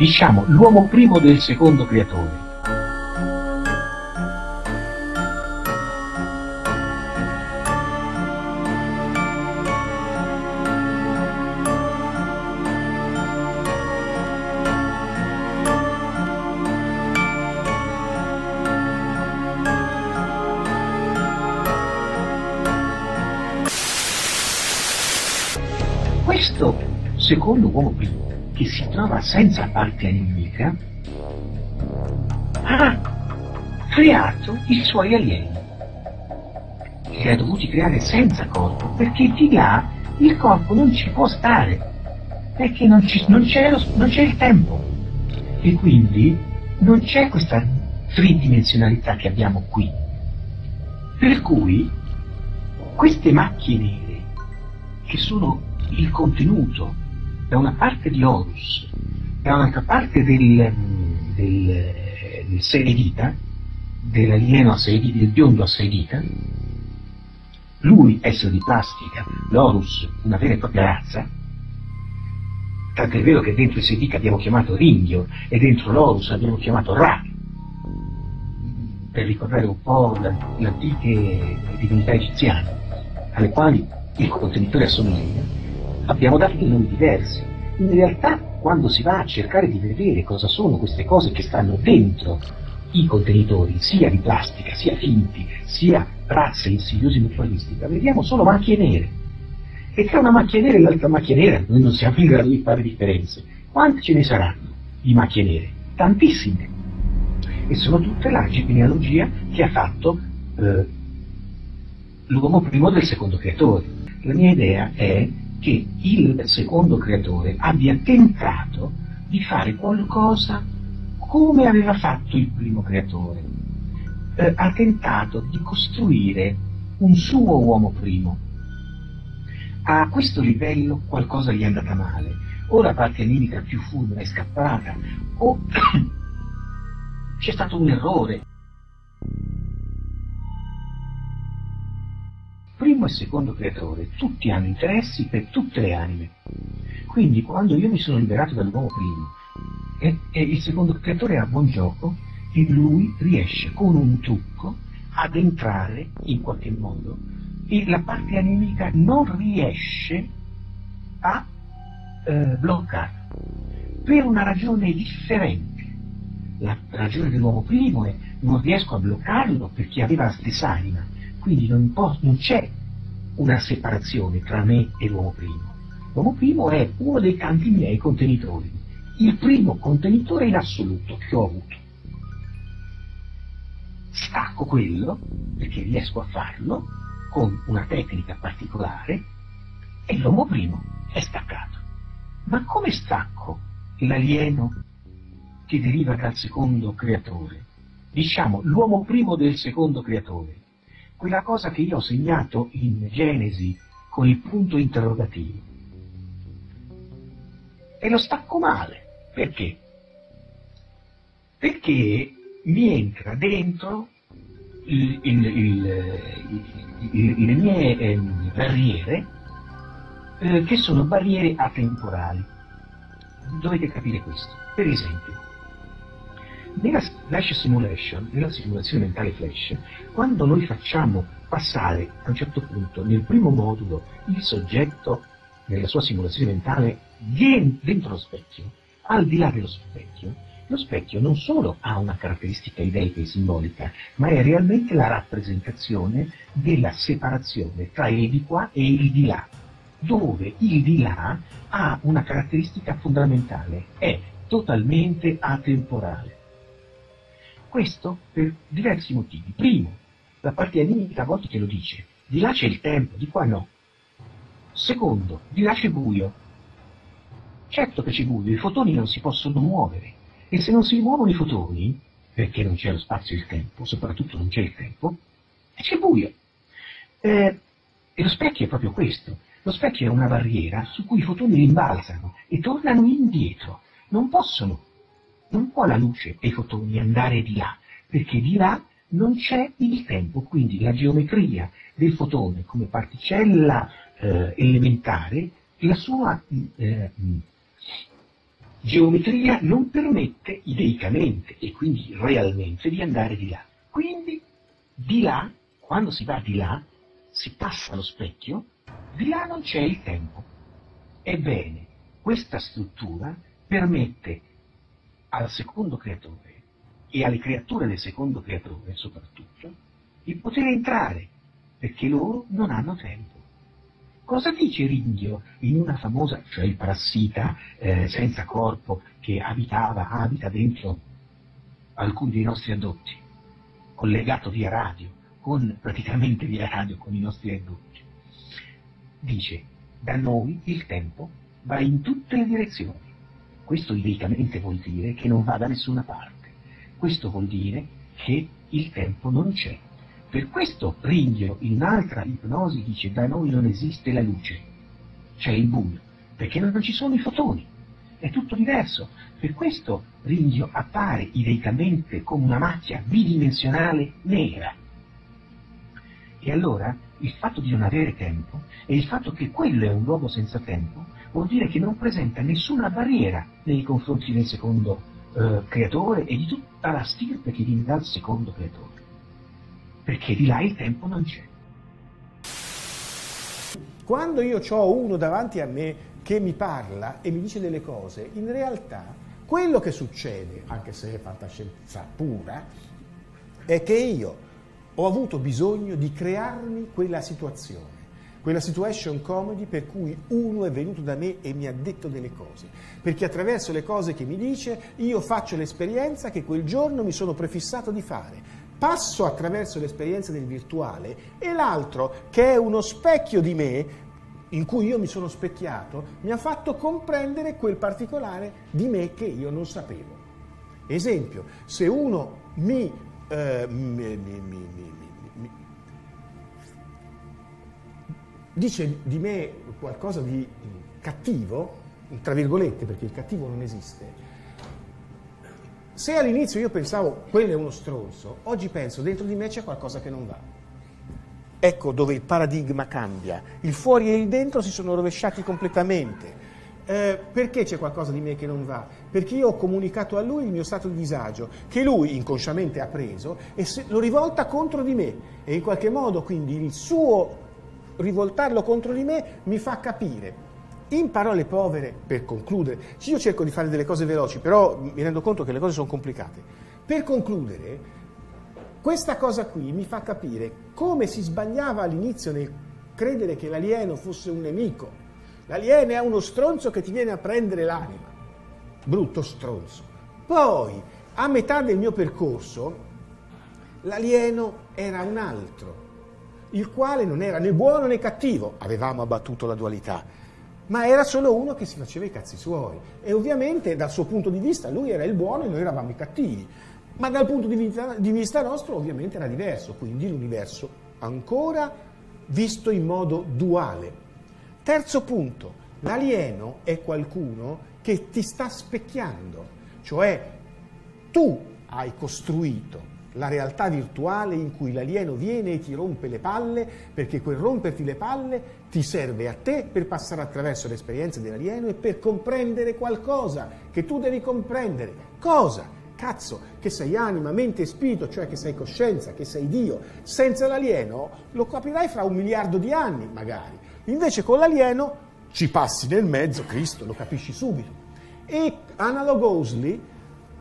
diciamo l'uomo primo del secondo creatore. Questo secondo uomo primo, che si trova senza parte animica, ha creato i suoi alieni. Li ha dovuti creare senza corpo, perché di là il corpo non ci può stare, perché non, ci- non c'è, lo- non c'è il tempo. E quindi non c'è questa tridimensionalità che abbiamo qui. Per cui queste macchie nere, che sono il contenuto da una parte di Horus, da un'altra parte del, del, del sei dita, dell'alieno a sei dita, del biondo a sei dita, lui essere di plastica, l'Horus una vera e propria razza, tant'è vero che dentro i sei dita abbiamo chiamato Ringhio e dentro l'Horus abbiamo chiamato Ra, per ricordare un po' le antiche divinità egiziane, alle quali il contenitore assomiglia, abbiamo dato dei nomi diversi. In realtà, quando si va a cercare di vedere cosa sono queste cose che stanno dentro i contenitori, sia di plastica, sia finti, sia razze insidiosi mutualistica, vediamo solo macchie nere. E tra una macchia nera e l'altra macchia nera noi non siamo in grado di fare differenze. Quante ce ne saranno di macchie nere? Tantissime. E sono tutte la genealogia che ha fatto eh, l'uomo primo del secondo creatore. La mia idea è che il secondo creatore abbia tentato di fare qualcosa come aveva fatto il primo creatore. Eh, ha tentato di costruire un suo uomo primo. A questo livello qualcosa gli è andata male, o la parte animica più fulmine è scappata, o c'è stato un errore. Primo e secondo creatore, tutti hanno interessi per tutte le anime. Quindi quando io mi sono liberato dall'uomo primo e, e il secondo creatore ha buon gioco, e lui riesce con un trucco ad entrare in qualche modo e la parte animica non riesce a eh, bloccarlo per una ragione differente. La ragione dell'uomo primo è non riesco a bloccarlo perché aveva stessa anima, quindi non, po- non c'è una separazione tra me e l'uomo primo. L'uomo primo è uno dei tanti miei contenitori, il primo contenitore in assoluto che ho avuto. Stacco quello, perché riesco a farlo, con una tecnica particolare, e l'uomo primo è staccato. Ma come stacco l'alieno che deriva dal secondo creatore? Diciamo l'uomo primo del secondo creatore. Quella cosa che io ho segnato in Genesi con il punto interrogativo. E lo stacco male. Perché? Perché mi entra dentro il- il- il- le mie ehm, barriere eh, che sono barriere atemporali. Dovete capire questo. Per esempio, nella Flash Simulation, nella simulazione mentale Flash, quando noi facciamo passare a un certo punto nel primo modulo il soggetto nella sua simulazione mentale dentro lo specchio, al di là dello specchio, lo specchio non solo ha una caratteristica ideica e simbolica, ma è realmente la rappresentazione della separazione tra il di qua e il di là, dove il di là ha una caratteristica fondamentale, è totalmente atemporale. Questo per diversi motivi. Primo, la parte animica a volte te lo dice, di là c'è il tempo, di qua no. Secondo, di là c'è buio. Certo che c'è buio, i fotoni non si possono muovere. E se non si muovono i fotoni, perché non c'è lo spazio e il tempo, soprattutto non c'è il tempo, e c'è buio. Eh, e lo specchio è proprio questo. Lo specchio è una barriera su cui i fotoni rimbalzano e tornano indietro. Non possono, non può la luce e i fotoni andare di là, perché di là non c'è il tempo, quindi la geometria del fotone come particella eh, elementare, la sua eh, geometria non permette ideicamente e quindi realmente di andare di là. Quindi di là, quando si va di là, si passa allo specchio, di là non c'è il tempo. Ebbene, questa struttura permette al secondo creatore e alle creature del secondo creatore soprattutto di poter entrare, perché loro non hanno tempo. Cosa dice Ringhio in una famosa, cioè il parassita eh, senza corpo che abitava, abita dentro alcuni dei nostri addotti, collegato via radio, con, praticamente via radio con i nostri addotti? Dice, da noi il tempo va in tutte le direzioni. Questo ideicamente vuol dire che non va da nessuna parte. Questo vuol dire che il tempo non c'è. Per questo Ringhio in un'altra ipnosi dice da noi non esiste la luce, c'è il buio, perché non ci sono i fotoni, è tutto diverso. Per questo Ringhio appare ideicamente come una macchia bidimensionale nera. E allora il fatto di non avere tempo e il fatto che quello è un luogo senza tempo vuol dire che non presenta nessuna barriera nei confronti del secondo eh, creatore e di tutta la stirpe che viene dal secondo creatore perché di là il tempo non c'è. Quando io ho uno davanti a me che mi parla e mi dice delle cose, in realtà quello che succede, anche se è fantascienza pura, è che io ho avuto bisogno di crearmi quella situazione, quella situation comedy per cui uno è venuto da me e mi ha detto delle cose, perché attraverso le cose che mi dice io faccio l'esperienza che quel giorno mi sono prefissato di fare, passo attraverso l'esperienza del virtuale e l'altro, che è uno specchio di me, in cui io mi sono specchiato, mi ha fatto comprendere quel particolare di me che io non sapevo. Esempio, se uno mi, eh, mi, mi, mi dice di me qualcosa di cattivo, tra virgolette, perché il cattivo non esiste, se all'inizio io pensavo quello è uno stronzo, oggi penso dentro di me c'è qualcosa che non va. Ecco dove il paradigma cambia. Il fuori e il dentro si sono rovesciati completamente. Eh, perché c'è qualcosa di me che non va? Perché io ho comunicato a lui il mio stato di disagio, che lui inconsciamente ha preso e lo rivolta contro di me. E in qualche modo quindi il suo rivoltarlo contro di me mi fa capire in parole povere, per concludere, io cerco di fare delle cose veloci, però mi rendo conto che le cose sono complicate. Per concludere, questa cosa qui mi fa capire come si sbagliava all'inizio nel credere che l'alieno fosse un nemico. L'alieno è uno stronzo che ti viene a prendere l'anima. Brutto stronzo. Poi, a metà del mio percorso, l'alieno era un altro, il quale non era né buono né cattivo. Avevamo abbattuto la dualità ma era solo uno che si faceva i cazzi suoi. E ovviamente dal suo punto di vista lui era il buono e noi eravamo i cattivi. Ma dal punto di vista, di vista nostro ovviamente era diverso, quindi l'universo ancora visto in modo duale. Terzo punto, l'alieno è qualcuno che ti sta specchiando, cioè tu hai costruito la realtà virtuale in cui l'alieno viene e ti rompe le palle, perché quel romperti le palle ti serve a te per passare attraverso l'esperienza dell'alieno e per comprendere qualcosa che tu devi comprendere. Cosa? Cazzo, che sei anima, mente e spirito, cioè che sei coscienza, che sei Dio. Senza l'alieno lo capirai fra un miliardo di anni, magari. Invece con l'alieno ci passi nel mezzo, Cristo, lo capisci subito. E analogosly,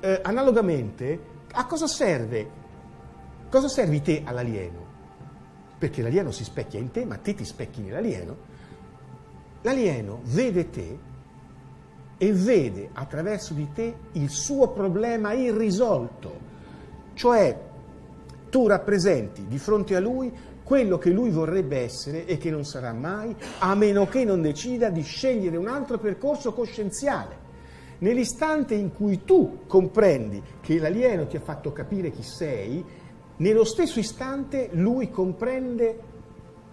eh, analogamente, a cosa serve? Cosa servi te all'alieno? Perché l'alieno si specchia in te, ma te ti specchi nell'alieno. L'alieno vede te e vede attraverso di te il suo problema irrisolto. Cioè, tu rappresenti di fronte a lui quello che lui vorrebbe essere e che non sarà mai, a meno che non decida di scegliere un altro percorso coscienziale. Nell'istante in cui tu comprendi che l'alieno ti ha fatto capire chi sei, nello stesso istante lui comprende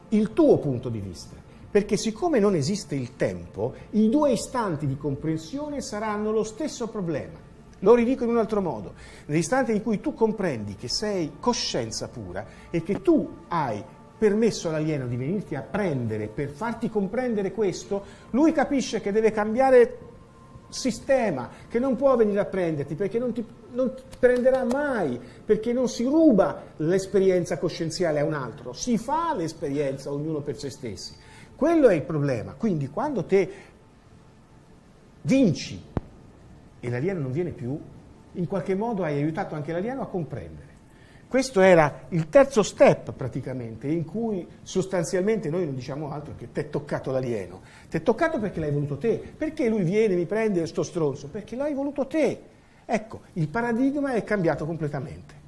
il tuo punto di vista. Perché siccome non esiste il tempo, i due istanti di comprensione saranno lo stesso problema. Lo ridico in un altro modo. Nell'istante in cui tu comprendi che sei coscienza pura e che tu hai permesso all'alieno di venirti a prendere per farti comprendere questo, lui capisce che deve cambiare sistema che non può venire a prenderti perché non ti, non ti prenderà mai, perché non si ruba l'esperienza coscienziale a un altro, si fa l'esperienza ognuno per se stessi. Quello è il problema. Quindi quando te vinci e l'alieno non viene più, in qualche modo hai aiutato anche l'alieno a comprendere. Questo era il terzo step praticamente, in cui sostanzialmente noi non diciamo altro che ti è toccato l'alieno. Ti è toccato perché l'hai voluto te. Perché lui viene, mi prende sto stronzo? Perché l'hai voluto te. Ecco, il paradigma è cambiato completamente.